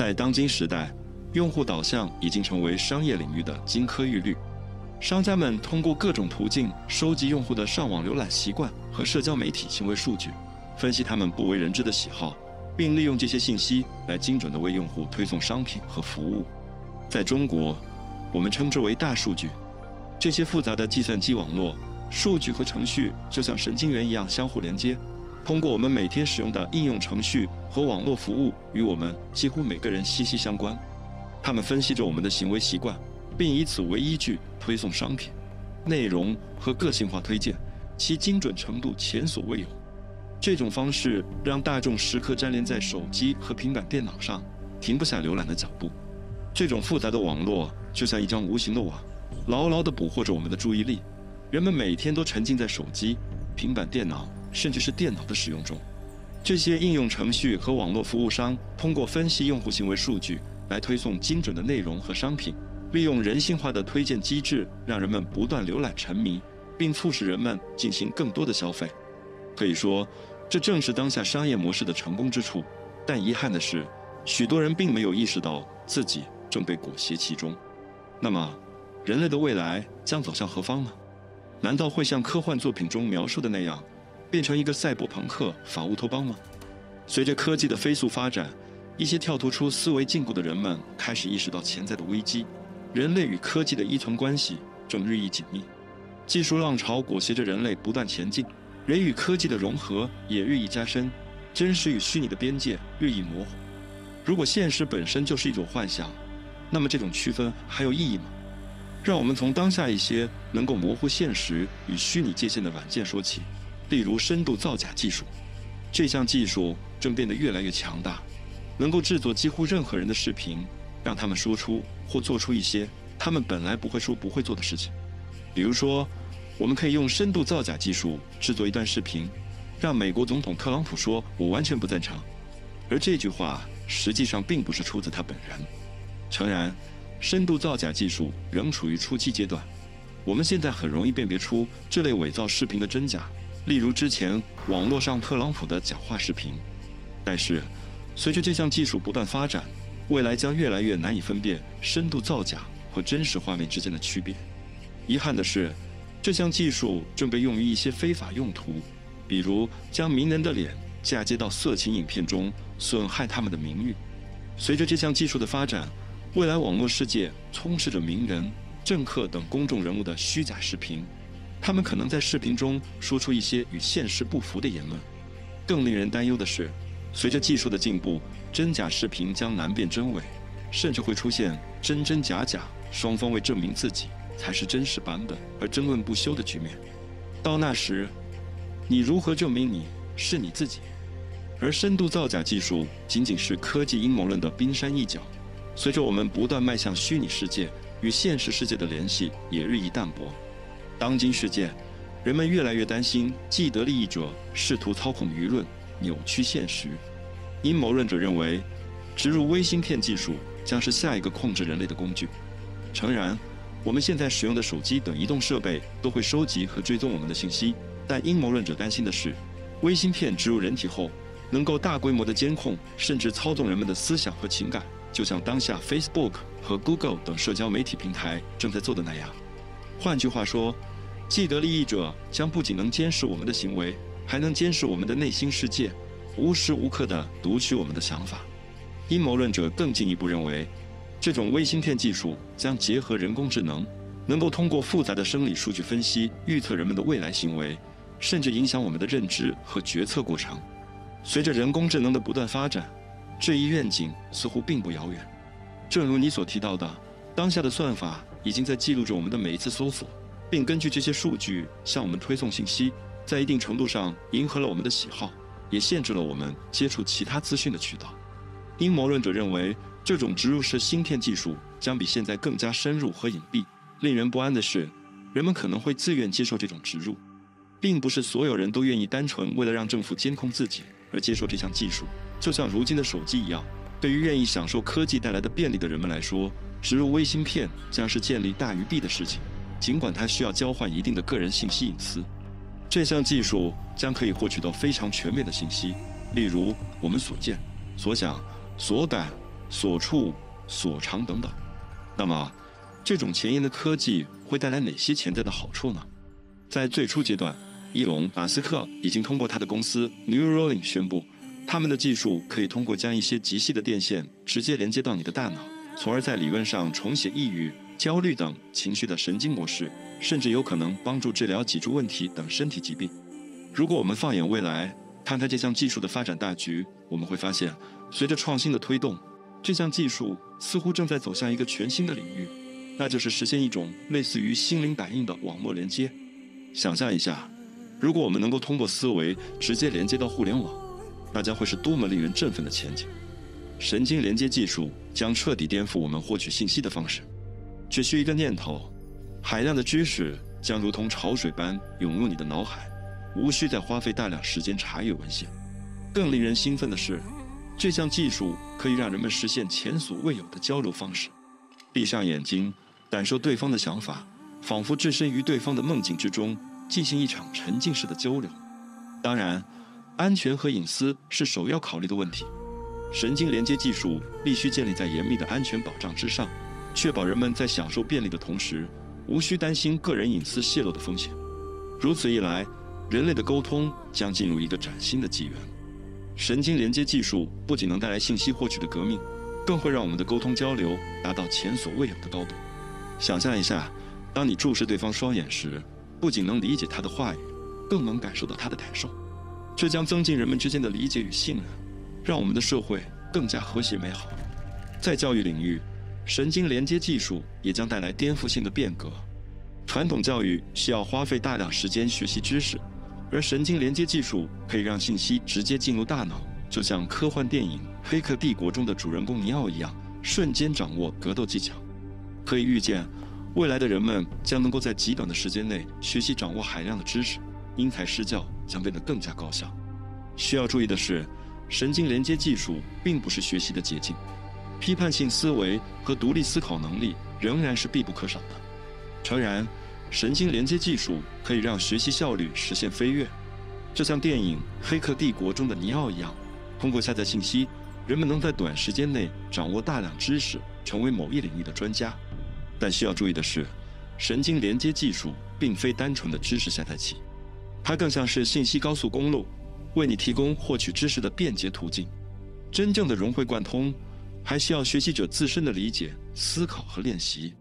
在当今时代，用户导向已经成为商业领域的金科玉律。商家们通过各种途径收集用户的上网浏览习惯和社交媒体行为数据，分析他们不为人知的喜好，并利用这些信息来精准地为用户推送商品和服务。在中国，我们称之为大数据。这些复杂的计算机网络、数据和程序就像神经元一样相互连接，通过我们每天使用的应用程序和网络服务，与我们几乎每个人息息相关。他们分析着我们的行为习惯。并以此为依据推送商品、内容和个性化推荐，其精准程度前所未有。这种方式让大众时刻粘连在手机和平板电脑上，停不下浏览的脚步。这种复杂的网络就像一张无形的网，牢牢地捕获着我们的注意力。人们每天都沉浸在手机、平板电脑，甚至是电脑的使用中。这些应用程序和网络服务商通过分析用户行为数据来推送精准的内容和商品。利用人性化的推荐机制，让人们不断浏览沉迷，并促使人们进行更多的消费。可以说，这正是当下商业模式的成功之处。但遗憾的是，许多人并没有意识到自己正被裹挟其中。那么，人类的未来将走向何方呢？难道会像科幻作品中描述的那样，变成一个赛博朋克法乌托邦吗？随着科技的飞速发展，一些跳脱出思维禁锢的人们开始意识到潜在的危机。人类与科技的依存关系正日益紧密，技术浪潮裹挟着人类不断前进，人与科技的融合也日益加深，真实与虚拟的边界日益模糊。如果现实本身就是一种幻想，那么这种区分还有意义吗？让我们从当下一些能够模糊现实与虚拟界限的软件说起，例如深度造假技术。这项技术正变得越来越强大，能够制作几乎任何人的视频。让他们说出或做出一些他们本来不会说、不会做的事情。比如说，我们可以用深度造假技术制作一段视频，让美国总统特朗普说“我完全不赞成”，而这句话实际上并不是出自他本人。诚然，深度造假技术仍处于初期阶段，我们现在很容易辨别出这类伪造视频的真假，例如之前网络上特朗普的讲话视频。但是，随着这项技术不断发展，未来将越来越难以分辨深度造假和真实画面之间的区别。遗憾的是，这项技术正被用于一些非法用途，比如将名人的脸嫁接到色情影片中，损害他们的名誉。随着这项技术的发展，未来网络世界充斥着名人、政客等公众人物的虚假视频，他们可能在视频中说出一些与现实不符的言论。更令人担忧的是。随着技术的进步，真假视频将难辨真伪，甚至会出现真真假假，双方为证明自己才是真实版本而争论不休的局面。到那时，你如何证明你是你自己？而深度造假技术仅仅是科技阴谋论的冰山一角。随着我们不断迈向虚拟世界，与现实世界的联系也日益淡薄。当今世界，人们越来越担心既得利益者试图操控舆论。扭曲现实，阴谋论者认为，植入微芯片技术将是下一个控制人类的工具。诚然，我们现在使用的手机等移动设备都会收集和追踪我们的信息，但阴谋论者担心的是，微芯片植入人体后，能够大规模的监控甚至操纵人们的思想和情感，就像当下 Facebook 和 Google 等社交媒体平台正在做的那样。换句话说，既得利益者将不仅能监视我们的行为。还能监视我们的内心世界，无时无刻地读取我们的想法。阴谋论者更进一步认为，这种微芯片技术将结合人工智能，能够通过复杂的生理数据分析预测人们的未来行为，甚至影响我们的认知和决策过程。随着人工智能的不断发展，这一愿景似乎并不遥远。正如你所提到的，当下的算法已经在记录着我们的每一次搜索，并根据这些数据向我们推送信息。在一定程度上迎合了我们的喜好，也限制了我们接触其他资讯的渠道。阴谋论者认为，这种植入式芯片技术将比现在更加深入和隐蔽。令人不安的是，人们可能会自愿接受这种植入，并不是所有人都愿意单纯为了让政府监控自己而接受这项技术。就像如今的手机一样，对于愿意享受科技带来的便利的人们来说，植入微芯片将是建立大于弊的事情，尽管它需要交换一定的个人信息隐私。这项技术将可以获取到非常全面的信息，例如我们所见、所想、所感、所处、所长等等。那么，这种前沿的科技会带来哪些潜在的好处呢？在最初阶段，伊隆·马斯克已经通过他的公司 Neuralink 宣布，他们的技术可以通过将一些极细的电线直接连接到你的大脑，从而在理论上重写抑郁、焦虑等情绪的神经模式，甚至有可能帮助治疗脊柱问题等身体疾病。如果我们放眼未来，看看这项技术的发展大局，我们会发现，随着创新的推动，这项技术似乎正在走向一个全新的领域，那就是实现一种类似于心灵感应的网络连接。想象一下，如果我们能够通过思维直接连接到互联网，那将会是多么令人振奋的前景！神经连接技术将彻底颠覆我们获取信息的方式。只需一个念头，海量的知识将如同潮水般涌入你的脑海。无需再花费大量时间查阅文献。更令人兴奋的是，这项技术可以让人们实现前所未有的交流方式。闭上眼睛，感受对方的想法，仿佛置身于对方的梦境之中，进行一场沉浸式的交流。当然，安全和隐私是首要考虑的问题。神经连接技术必须建立在严密的安全保障之上，确保人们在享受便利的同时，无需担心个人隐私泄露的风险。如此一来，人类的沟通将进入一个崭新的纪元。神经连接技术不仅能带来信息获取的革命，更会让我们的沟通交流达到前所未有的高度。想象一下，当你注视对方双眼时，不仅能理解他的话语，更能感受到他的感受。这将增进人们之间的理解与信任，让我们的社会更加和谐美好。在教育领域，神经连接技术也将带来颠覆性的变革。传统教育需要花费大量时间学习知识。而神经连接技术可以让信息直接进入大脑，就像科幻电影《黑客帝国》中的主人公尼奥一样，瞬间掌握格斗技巧。可以预见，未来的人们将能够在极短的时间内学习掌握海量的知识，因材施教将变得更加高效。需要注意的是，神经连接技术并不是学习的捷径，批判性思维和独立思考能力仍然是必不可少的。诚然。神经连接技术可以让学习效率实现飞跃，就像电影《黑客帝国》中的尼奥一样。通过下载信息，人们能在短时间内掌握大量知识，成为某一领域的专家。但需要注意的是，神经连接技术并非单纯的知识下载器，它更像是信息高速公路，为你提供获取知识的便捷途径。真正的融会贯通，还需要学习者自身的理解、思考和练习。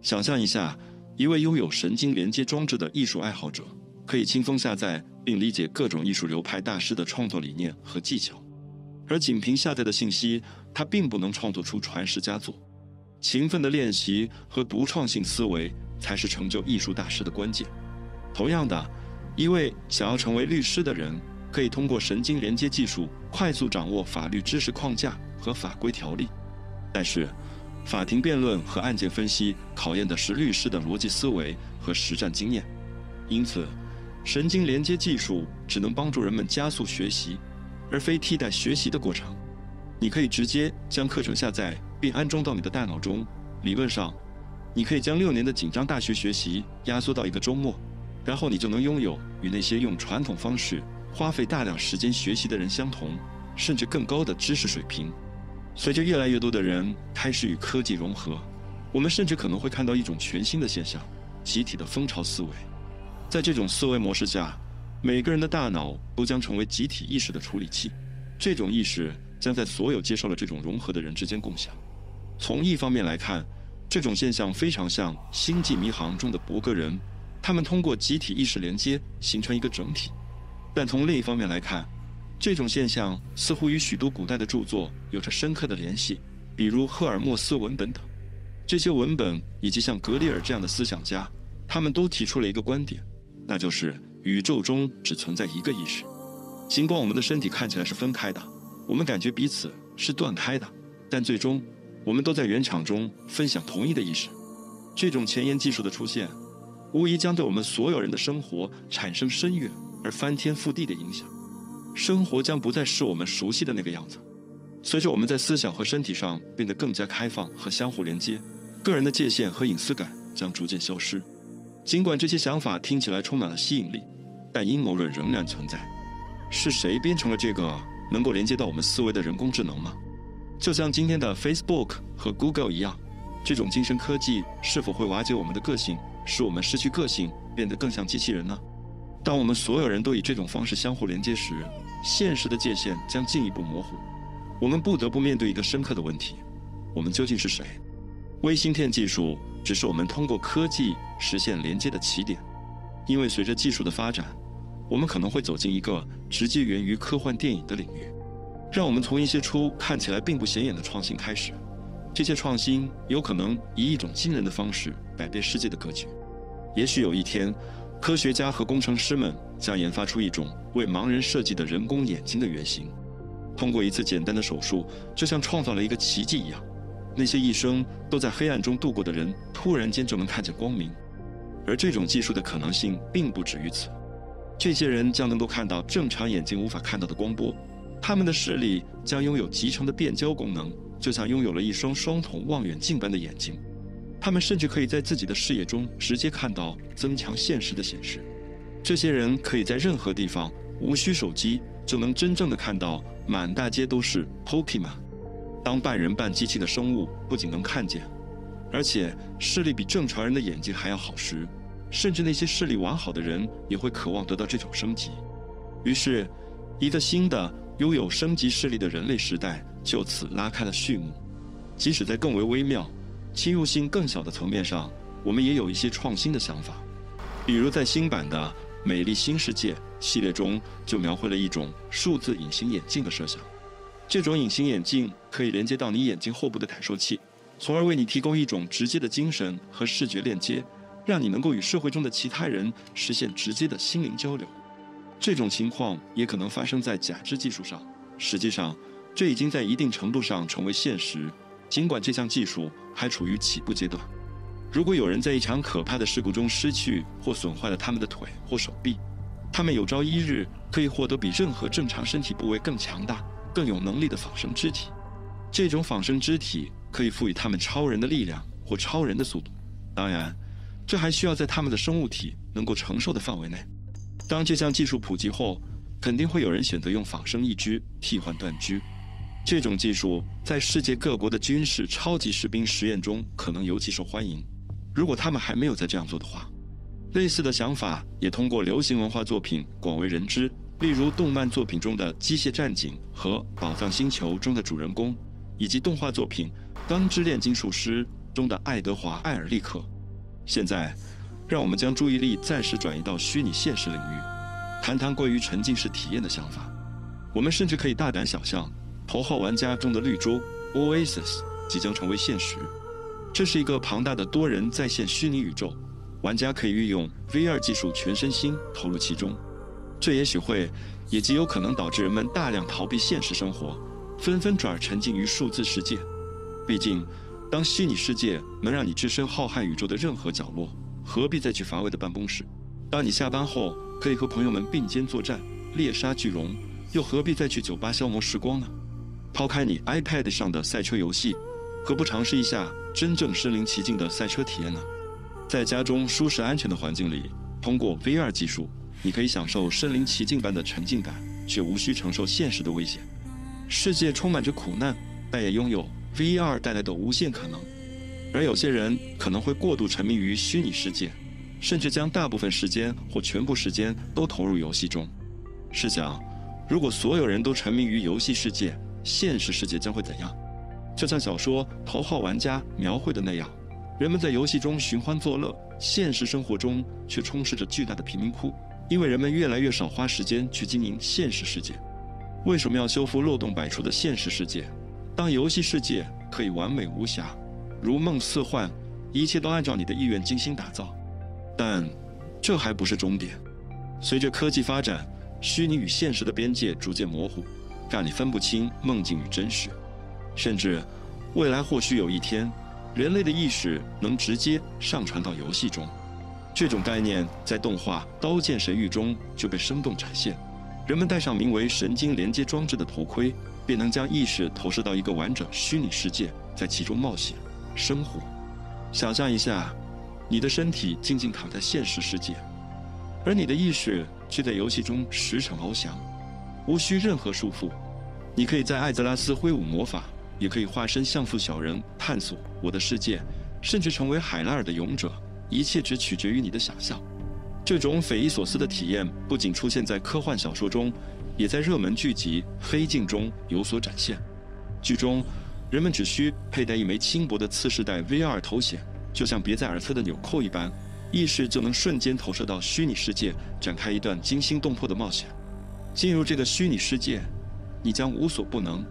想象一下。一位拥有神经连接装置的艺术爱好者，可以轻松下载并理解各种艺术流派大师的创作理念和技巧，而仅凭下载的信息，他并不能创作出传世佳作。勤奋的练习和独创性思维才是成就艺术大师的关键。同样的，一位想要成为律师的人，可以通过神经连接技术快速掌握法律知识框架和法规条例，但是。法庭辩论和案件分析考验的是律师的逻辑思维和实战经验，因此，神经连接技术只能帮助人们加速学习，而非替代学习的过程。你可以直接将课程下载并安装到你的大脑中。理论上，你可以将六年的紧张大学学习压缩到一个周末，然后你就能拥有与那些用传统方式花费大量时间学习的人相同，甚至更高的知识水平。随着越来越多的人开始与科技融合，我们甚至可能会看到一种全新的现象——集体的蜂巢思维。在这种思维模式下，每个人的大脑都将成为集体意识的处理器，这种意识将在所有接受了这种融合的人之间共享。从一方面来看，这种现象非常像《星际迷航》中的博格人，他们通过集体意识连接形成一个整体；但从另一方面来看，这种现象似乎与许多古代的著作有着深刻的联系，比如赫尔墨斯文本等。这些文本以及像格里尔这样的思想家，他们都提出了一个观点，那就是宇宙中只存在一个意识。尽管我们的身体看起来是分开的，我们感觉彼此是断开的，但最终我们都在原场中分享同一的意识。这种前沿技术的出现，无疑将对我们所有人的生活产生深远而翻天覆地的影响。生活将不再是我们熟悉的那个样子。随着我们在思想和身体上变得更加开放和相互连接，个人的界限和隐私感将逐渐消失。尽管这些想法听起来充满了吸引力，但阴谋论仍然存在。是谁编成了这个能够连接到我们思维的人工智能吗？就像今天的 Facebook 和 Google 一样，这种精神科技是否会瓦解我们的个性，使我们失去个性，变得更像机器人呢？当我们所有人都以这种方式相互连接时，现实的界限将进一步模糊。我们不得不面对一个深刻的问题：我们究竟是谁？微芯片技术只是我们通过科技实现连接的起点，因为随着技术的发展，我们可能会走进一个直接源于科幻电影的领域。让我们从一些初看起来并不显眼的创新开始，这些创新有可能以一种惊人的方式改变世界的格局。也许有一天，科学家和工程师们将研发出一种为盲人设计的人工眼睛的原型，通过一次简单的手术，就像创造了一个奇迹一样，那些一生都在黑暗中度过的人突然间就能看见光明。而这种技术的可能性并不止于此，这些人将能够看到正常眼睛无法看到的光波。他们的视力将拥有集成的变焦功能，就像拥有了一双双筒望远镜般的眼睛。他们甚至可以在自己的视野中直接看到增强现实的显示。这些人可以在任何地方，无需手机就能真正的看到满大街都是 Pokemon。当半人半机器的生物不仅能看见，而且视力比正常人的眼睛还要好时，甚至那些视力完好的人也会渴望得到这种升级。于是，一个新的。拥有升级视力的人类时代就此拉开了序幕。即使在更为微妙、侵入性更小的层面上，我们也有一些创新的想法。比如在新版的《美丽新世界》系列中，就描绘了一种数字隐形眼镜的设想。这种隐形眼镜可以连接到你眼睛后部的感受器，从而为你提供一种直接的精神和视觉链接，让你能够与社会中的其他人实现直接的心灵交流。这种情况也可能发生在假肢技术上。实际上，这已经在一定程度上成为现实，尽管这项技术还处于起步阶段。如果有人在一场可怕的事故中失去或损坏了他们的腿或手臂，他们有朝一日可以获得比任何正常身体部位更强大、更有能力的仿生肢体。这种仿生肢体可以赋予他们超人的力量或超人的速度。当然，这还需要在他们的生物体能够承受的范围内。当这项技术普及后，肯定会有人选择用仿生义肢替换断肢。这种技术在世界各国的军事超级士兵实验中可能尤其受欢迎。如果他们还没有在这样做的话，类似的想法也通过流行文化作品广为人知，例如动漫作品中的机械战警和《宝藏星球》中的主人公，以及动画作品《钢之炼金术师》中的爱德华·艾尔利克。现在。让我们将注意力暂时转移到虚拟现实领域，谈谈关于沉浸式体验的想法。我们甚至可以大胆想象，《头号玩家》中的绿洲 Oasis 即将成为现实。这是一个庞大的多人在线虚拟宇宙，玩家可以运用 VR 技术全身心投入其中。这也许会，也极有可能导致人们大量逃避现实生活，纷纷转而沉浸于数字世界。毕竟，当虚拟世界能让你置身浩瀚宇宙的任何角落，何必再去乏味的办公室？当你下班后可以和朋友们并肩作战，猎杀巨龙，又何必再去酒吧消磨时光呢？抛开你 iPad 上的赛车游戏，何不尝试一下真正身临其境的赛车体验呢？在家中舒适安全的环境里，通过 VR 技术，你可以享受身临其境般的沉浸感，却无需承受现实的危险。世界充满着苦难，但也拥有 VR 带来的无限可能。而有些人可能会过度沉迷于虚拟世界，甚至将大部分时间或全部时间都投入游戏中。试想，如果所有人都沉迷于游戏世界，现实世界将会怎样？就像小说《头号玩家》描绘的那样，人们在游戏中寻欢作乐，现实生活中却充斥着巨大的贫民窟，因为人们越来越少花时间去经营现实世界。为什么要修复漏洞百出的现实世界？当游戏世界可以完美无瑕？如梦似幻，一切都按照你的意愿精心打造，但这还不是终点。随着科技发展，虚拟与现实的边界逐渐模糊，让你分不清梦境与真实。甚至，未来或许有一天，人类的意识能直接上传到游戏中。这种概念在动画《刀剑神域》中就被生动展现。人们戴上名为“神经连接装置”的头盔，便能将意识投射到一个完整虚拟世界，在其中冒险。生活，想象一下，你的身体静静躺在现实世界，而你的意识却在游戏中驰骋翱翔，无需任何束缚。你可以在艾泽拉斯挥舞魔法，也可以化身像素小人，探索我的世界，甚至成为海拉尔的勇者。一切只取决于你的想象。这种匪夷所思的体验不仅出现在科幻小说中，也在热门剧集《黑镜》中有所展现。剧中，人们只需佩戴一枚轻薄的次世代 VR 头显，就像别在耳侧的纽扣一般，意识就能瞬间投射到虚拟世界，展开一段惊心动魄的冒险。进入这个虚拟世界，你将无所不能，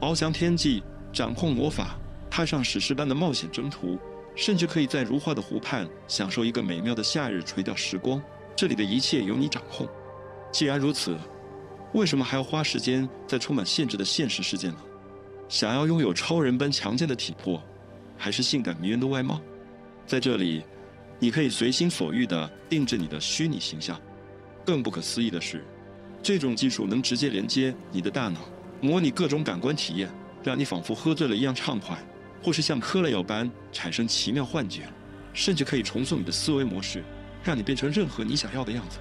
翱翔天际，掌控魔法，踏上史诗般的冒险征途。甚至可以在如画的湖畔享受一个美妙的夏日垂钓时光。这里的一切由你掌控。既然如此，为什么还要花时间在充满限制的现实世界呢？想要拥有超人般强健的体魄，还是性感迷人的外貌？在这里，你可以随心所欲地定制你的虚拟形象。更不可思议的是，这种技术能直接连接你的大脑，模拟各种感官体验，让你仿佛喝醉了一样畅快。或是像嗑了药般产生奇妙幻觉，甚至可以重塑你的思维模式，让你变成任何你想要的样子。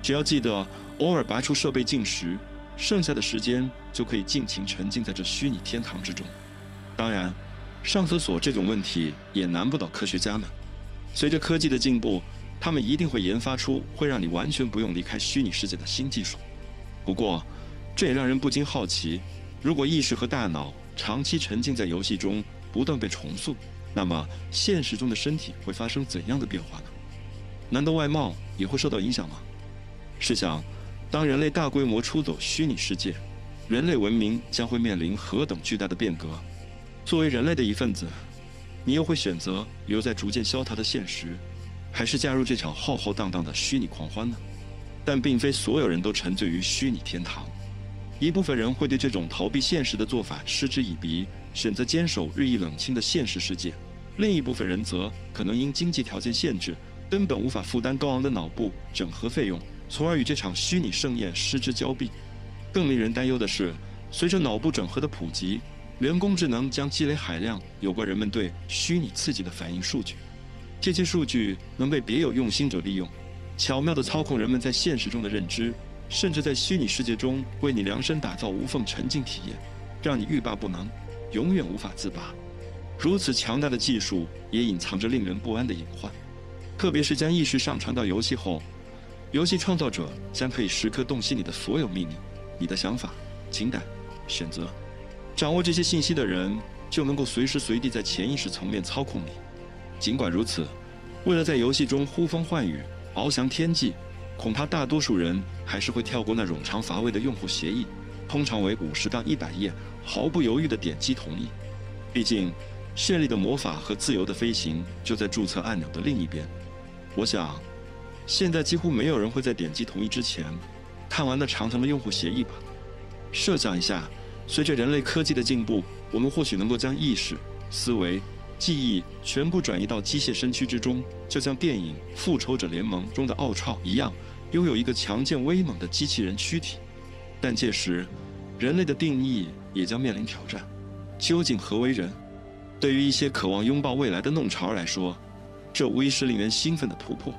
只要记得偶尔拔出设备进食，剩下的时间就可以尽情沉浸在这虚拟天堂之中。当然，上厕所这种问题也难不倒科学家们。随着科技的进步，他们一定会研发出会让你完全不用离开虚拟世界的新技术。不过，这也让人不禁好奇：如果意识和大脑长期沉浸在游戏中，不断被重塑，那么现实中的身体会发生怎样的变化呢？难道外貌也会受到影响吗？试想，当人类大规模出走虚拟世界，人类文明将会面临何等巨大的变革？作为人类的一份子，你又会选择留在逐渐消塌的现实，还是加入这场浩浩荡荡的虚拟狂欢呢？但并非所有人都沉醉于虚拟天堂。一部分人会对这种逃避现实的做法嗤之以鼻，选择坚守日益冷清的现实世界；另一部分人则可能因经济条件限制，根本无法负担高昂的脑部整合费用，从而与这场虚拟盛宴失之交臂。更令人担忧的是，随着脑部整合的普及，人工智能将积累海量有关人们对虚拟刺激的反应数据，这些数据能被别有用心者利用，巧妙地操控人们在现实中的认知。甚至在虚拟世界中为你量身打造无缝沉浸体验，让你欲罢不能，永远无法自拔。如此强大的技术也隐藏着令人不安的隐患，特别是将意识上传到游戏后，游戏创造者将可以时刻洞悉你的所有秘密、你的想法、情感、选择。掌握这些信息的人就能够随时随地在潜意识层面操控你。尽管如此，为了在游戏中呼风唤雨、翱翔天际。恐怕大多数人还是会跳过那冗长乏味的用户协议，通常为五十到一百页，毫不犹豫地点击同意。毕竟，绚丽的魔法和自由的飞行就在注册按钮的另一边。我想，现在几乎没有人会在点击同意之前看完那长长的用户协议吧。设想一下，随着人类科技的进步，我们或许能够将意识、思维、记忆全部转移到机械身躯之中，就像电影《复仇者联盟》中的奥创一样。拥有一个强健威猛的机器人躯体，但届时，人类的定义也将面临挑战。究竟何为人？对于一些渴望拥抱未来的弄潮来说，这无疑是令人兴奋的突破。